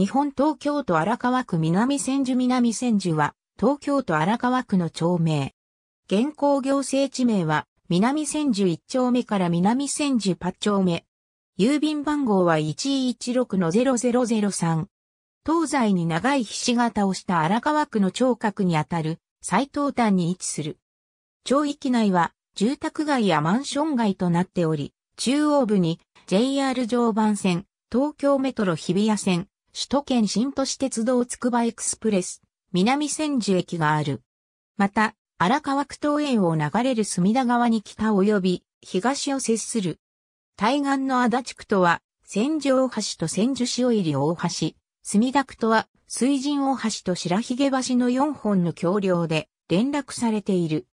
日本東京都荒川区南千住南千住は、東京都荒川区の町名。現行行政地名は、南千住一丁目から南千住八丁目。郵便番号は116-0003。東西に長いひし形をした荒川区の町角にあたる最東端に位置する。町域内は住宅街やマンション街となっており、中央部に JR 常磐線、東京メトロ日比谷線、首都圏新都市鉄道つくばエクスプレス、南千住駅がある。また、荒川区東園を流れる隅田川に北及び東を接する。対岸の足立区とは、千住大橋と千住塩入大橋、墨田区とは、水神大橋と白髭橋の4本の橋梁で連絡されている。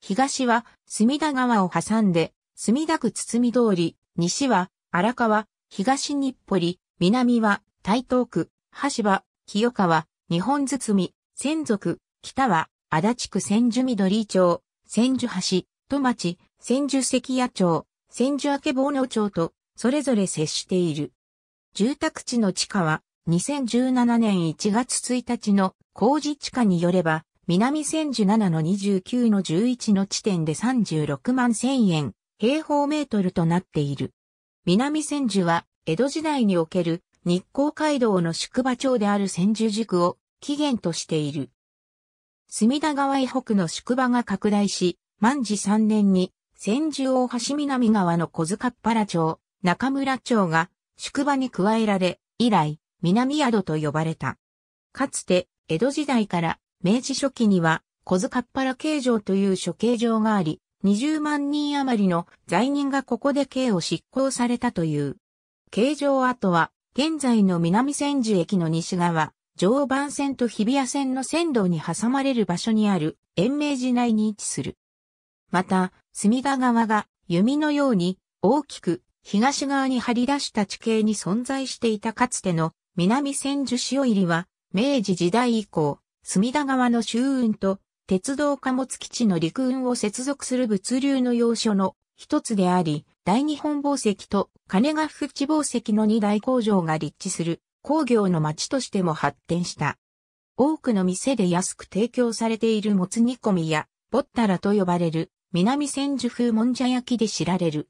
東は隅田川を挟んで、墨田区堤通り、西は荒川、東日暮里、南は台東区、橋場、清川、日本堤、千族、北は、足立区千住緑町、千住橋、戸町、千住関谷町、千住明坊野町と、それぞれ接している。住宅地の地価は、2017年1月1日の工事地価によれば、南千住7の29の11の地点で36万1000円、平方メートルとなっている。南千住は、江戸時代における日光街道の宿場町である千住塾を起源としている。隅田川以北の宿場が拡大し、万事3年に千住大橋南側の小塚っ原町、中村町が宿場に加えられ、以来、南宿と呼ばれた。かつて、江戸時代から明治初期には小塚っ原刑場という処刑場があり、20万人余りの罪人がここで刑を執行されたという。刑場跡は現在の南千住駅の西側、常磐線と日比谷線の線路に挟まれる場所にある延命寺内に位置する。また、隅田川が弓のように大きく東側に張り出した地形に存在していたかつての南千住塩入りは、明治時代以降、隅田川の周運と鉄道貨物基地の陸運を接続する物流の要所の一つであり、大日本宝石と金ヶ淵宝石の二大工場が立地する工業の町としても発展した。多くの店で安く提供されているもつ煮込みや、ぼったらと呼ばれる南千住風もんじゃ焼きで知られる。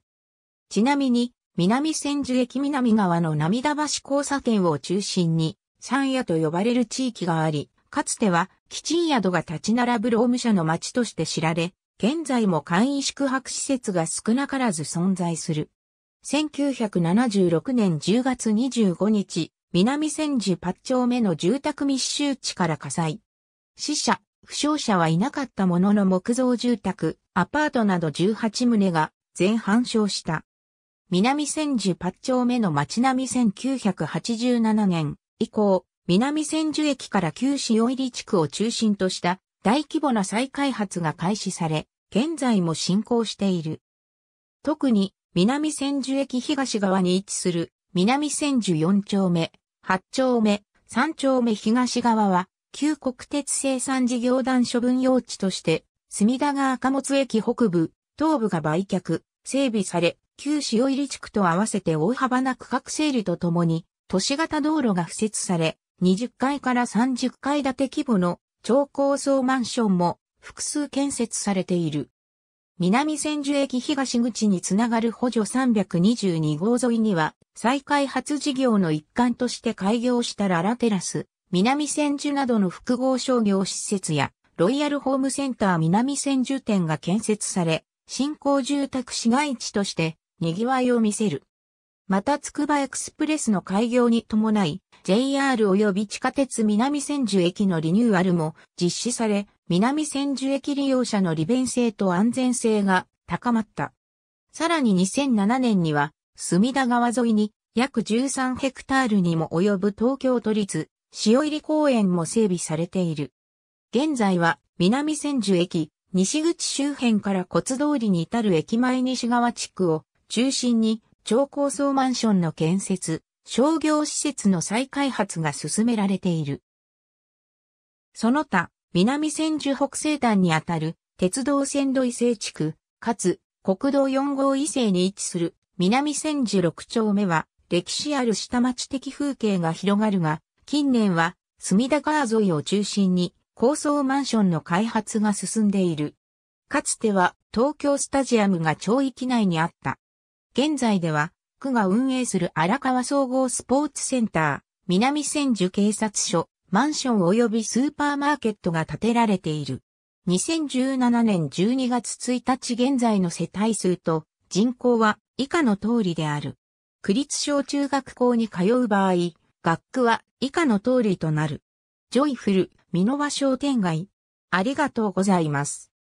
ちなみに、南千住駅南側の涙橋交差点を中心に、山屋と呼ばれる地域があり、かつては、基地宿が立ち並ぶ労務者の町として知られ、現在も簡易宿泊施設が少なからず存在する。1976年10月25日、南千住八丁目の住宅密集地から火災。死者、負傷者はいなかったものの木造住宅、アパートなど18棟が全半焼した。南千住八丁目の町並み1987年以降、南千住駅から旧市入地区を中心とした大規模な再開発が開始され、現在も進行している。特に南千住駅東側に位置する南千住4丁目、8丁目、3丁目東側は旧国鉄生産事業団処分用地として隅田川貨物駅北部、東部が売却、整備され、旧塩入地区と合わせて大幅な区画整理とともに都市型道路が敷設され、20階から30階建て規模の超高層マンションも複数建設されている。南千住駅東口につながる補助322号沿いには、再開発事業の一環として開業したララテラス、南千住などの複合商業施設や、ロイヤルホームセンター南千住店が建設され、新興住宅市街地として賑わいを見せる。また、つくばエクスプレスの開業に伴い、JR 及び地下鉄南千住駅のリニューアルも実施され、南千住駅利用者の利便性と安全性が高まった。さらに2007年には、隅田川沿いに約13ヘクタールにも及ぶ東京都立塩入公園も整備されている。現在は南千住駅西口周辺から骨通りに至る駅前西側地区を中心に超高層マンションの建設、商業施設の再開発が進められている。その他、南千住北西端にあたる鉄道線路伊勢地区、かつ国道4号伊勢に位置する南千住6丁目は、歴史ある下町的風景が広がるが、近年は隅田川沿いを中心に高層マンションの開発が進んでいる。かつては東京スタジアムが町域内にあった。現在では区が運営する荒川総合スポーツセンター、南千住警察署、マンション及びスーパーマーケットが建てられている。2017年12月1日現在の世帯数と人口は以下の通りである。区立小中学校に通う場合、学区は以下の通りとなる。ジョイフル、美濃和商店街。ありがとうございます。